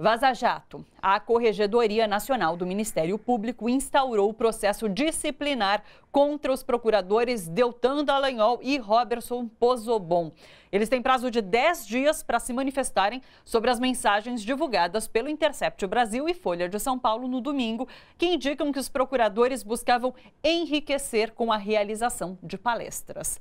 Vaza Jato. A Corregedoria Nacional do Ministério Público instaurou o processo disciplinar contra os procuradores Deltan Dallagnol e Robertson Pozobon. Eles têm prazo de 10 dias para se manifestarem sobre as mensagens divulgadas pelo Intercept Brasil e Folha de São Paulo no domingo, que indicam que os procuradores buscavam enriquecer com a realização de palestras.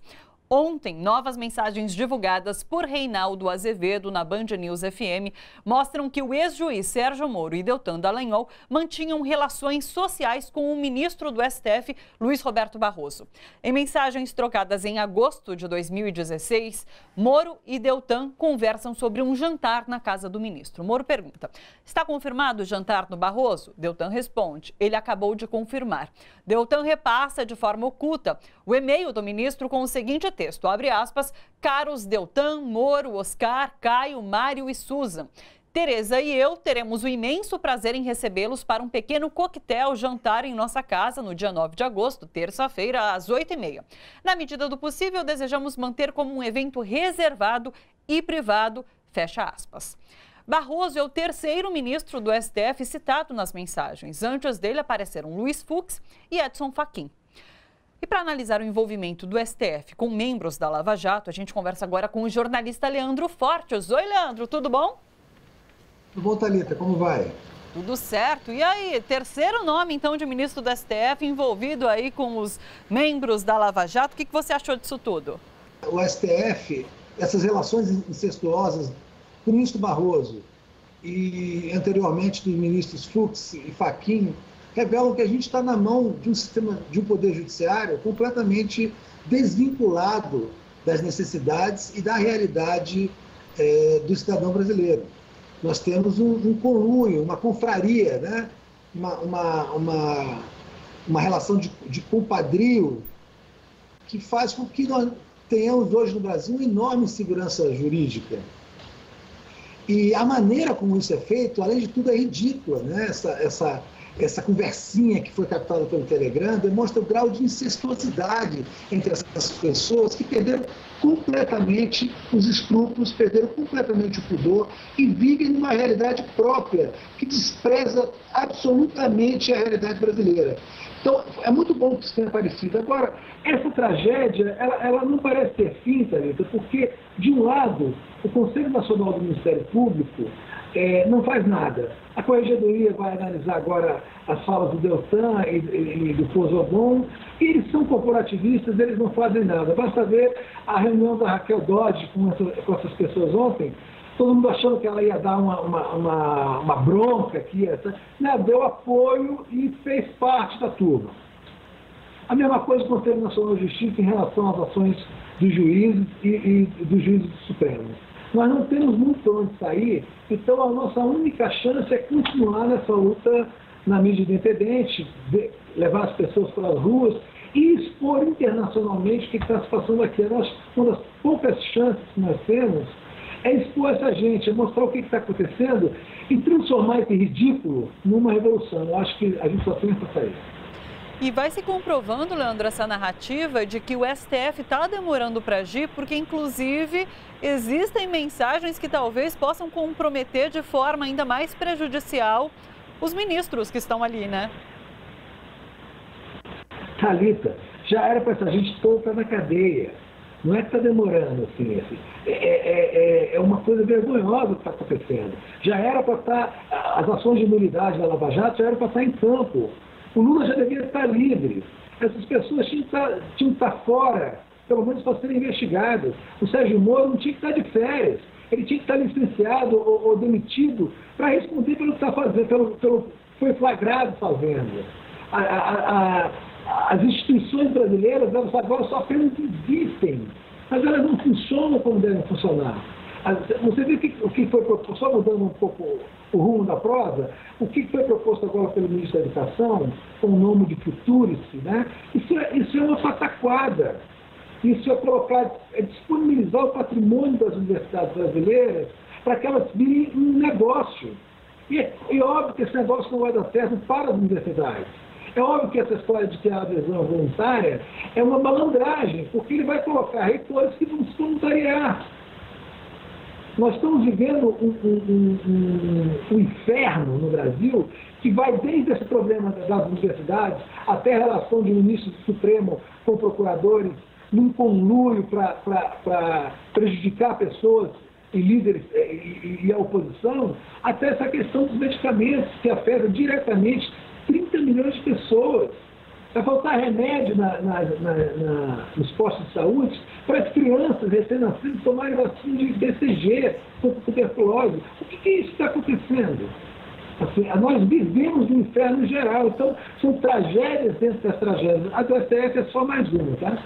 Ontem, novas mensagens divulgadas por Reinaldo Azevedo na Band News FM mostram que o ex-juiz Sérgio Moro e Deltan Dallagnol mantinham relações sociais com o ministro do STF, Luiz Roberto Barroso. Em mensagens trocadas em agosto de 2016, Moro e Deltan conversam sobre um jantar na casa do ministro. Moro pergunta: Está confirmado o jantar no Barroso? Deltan responde: Ele acabou de confirmar. Deltan repassa de forma oculta o e-mail do ministro com o seguinte texto, abre aspas, caros Deltan, Moro, Oscar, Caio, Mário e Susan. Tereza e eu teremos o imenso prazer em recebê-los para um pequeno coquetel jantar em nossa casa no dia 9 de agosto, terça-feira, às 8h30. Na medida do possível, desejamos manter como um evento reservado e privado, fecha aspas. Barroso é o terceiro ministro do STF citado nas mensagens. Antes dele apareceram Luiz Fux e Edson Fachin. E para analisar o envolvimento do STF com membros da Lava Jato, a gente conversa agora com o jornalista Leandro Fortes. Oi, Leandro, tudo bom? Tudo bom, Thalita, como vai? Tudo certo. E aí, terceiro nome, então, de ministro do STF envolvido aí com os membros da Lava Jato. O que, que você achou disso tudo? O STF, essas relações incestuosas do ministro Barroso e anteriormente dos ministros Fux e Faquim revelam que a gente está na mão de um sistema, de um poder judiciário completamente desvinculado das necessidades e da realidade é, do cidadão brasileiro. Nós temos um, um conluio, uma confraria, né? uma, uma, uma, uma relação de, de compadrio que faz com que nós tenhamos hoje no Brasil uma enorme insegurança jurídica. E a maneira como isso é feito, além de tudo, é ridícula. Né? Essa, essa, essa conversinha que foi captada pelo Telegram demonstra o grau de incestuosidade entre essas pessoas que perderam completamente os escrúpulos, perderam completamente o pudor e vivem numa realidade própria que despreza absolutamente a realidade brasileira. Então, é muito bom que isso tenha aparecido. Agora, essa tragédia, ela, ela não parece ter fim, Thalita, porque, de um lado, o Conselho Nacional do Ministério Público é, não faz nada. A Corregedoria vai analisar agora as falas do Deltan e, e, e do Pozobon, eles são corporativistas, eles não fazem nada. Basta ver a reunião da Raquel Dodge com, essa, com essas pessoas ontem, todo mundo achando que ela ia dar uma, uma, uma, uma bronca aqui, essa, né, deu apoio e fez parte da turma. A mesma coisa com Conselho Nacional de Justiça em relação às ações dos juízes e, e dos juízes supremos. Nós não temos muito onde sair, então a nossa única chance é continuar nessa luta na mídia independente, levar as pessoas para as ruas e expor internacionalmente o que está se passando aqui. Nós, uma das poucas chances que nós temos é expor essa gente, é mostrar o que está acontecendo e transformar esse ridículo numa revolução. Eu acho que a gente só tem essa saída. E vai se comprovando, Leandro, essa narrativa de que o STF está demorando para agir, porque, inclusive, existem mensagens que talvez possam comprometer de forma ainda mais prejudicial os ministros que estão ali, né? Thalita, já era para essa gente toda estar na cadeia. Não é que está demorando assim. assim. É, é, é, é, uma coisa vergonhosa que está acontecendo. Já era para estar, tá, as ações de imunidade da Lava Jato já era para estar tá em campo. O Lula já deveria estar livre. Essas pessoas tinham que estar, tinham que estar fora, pelo menos para serem investigadas. O Sérgio Moro não tinha que estar de férias. Ele tinha que estar licenciado ou, ou demitido para responder pelo que está fazendo, pelo, pelo foi flagrado fazendo. A, a, a, as instituições brasileiras, elas agora só apenas existem, mas elas não funcionam como devem funcionar. Você vê que, o que foi proposto, só mudando um pouco o rumo da prosa, o que foi proposto agora pelo ministro da Educação, com o nome de Futurice, né? isso, é, isso é uma pataquada. Isso é colocar, é disponibilizar o patrimônio das universidades brasileiras para que elas virem um negócio. E é, é óbvio que esse negócio não vai dar certo para as universidades. É óbvio que essa história de ter a adesão voluntária é uma malandragem, porque ele vai colocar reitores que vão se voluntariar. Nós estamos vivendo um, um, um, um, inferno no Brasil que vai desde esse problema das universidades até a relação de ministro do Supremo com procuradores, num conluio para prejudicar pessoas e líderes eh, e, e, a oposição, até essa questão dos medicamentos que afeta diretamente 30 milhões de pessoas. Vai faltar remédio na, na, na, nos postos de saúde para as crianças recém-nascidas tomarem vacina de BCG contra tuberculose. O que, que isso está acontecendo? Assim, nós vivemos no inferno geral, então são tragédias dentro das tragédias. A do STF é só mais uma, tá?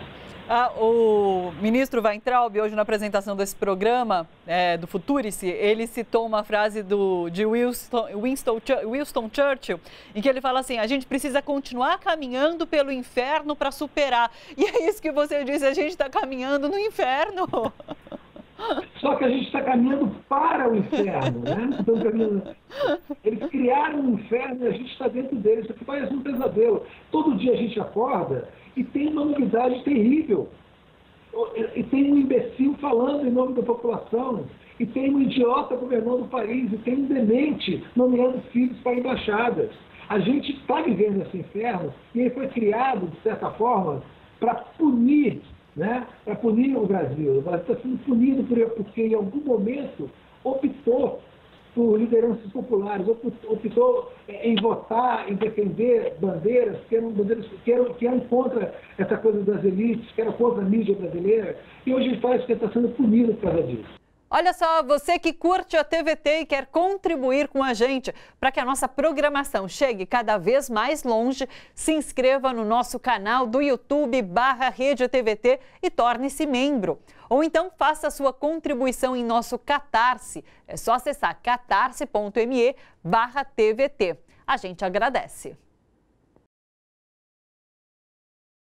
Ah, o ministro Weintraub, hoje na apresentação desse programa é, do Futurice, ele citou uma frase do, de Winston, Winston, Winston Churchill, em que ele fala assim: a gente precisa continuar caminhando pelo inferno para superar. E é isso que você disse, a gente está caminhando no inferno. Só que a gente está caminhando para o inferno, né? Então, caminhando... Eles criaram um inferno e a gente está dentro dele. Isso aqui parece um pesadelo. Todo dia a gente acorda e tem uma novidade terrível. E tem um imbecil falando em nome da população. E tem um idiota governando o país. E tem um demente nomeando filhos para embaixadas. A gente está vivendo esse inferno e ele foi criado, de certa forma, para punir né, para punir o Brasil. O Brasil está sendo punido por, porque, em algum momento, optou por lideranças populares, optou em votar, em defender bandeiras que eram, bandeiras, que eram, que eram contra essa coisa das elites, que eram contra a mídia brasileira, e hoje faz que está sendo punido por causa disso. Olha só, você que curte a TVT e quer contribuir com a gente para que a nossa programação chegue cada vez mais longe, se inscreva no nosso canal do YouTube barra Rede TVT e torne-se membro. Ou então faça sua contribuição em nosso Catarse. É só acessar catarse.me barra TVT. A gente agradece.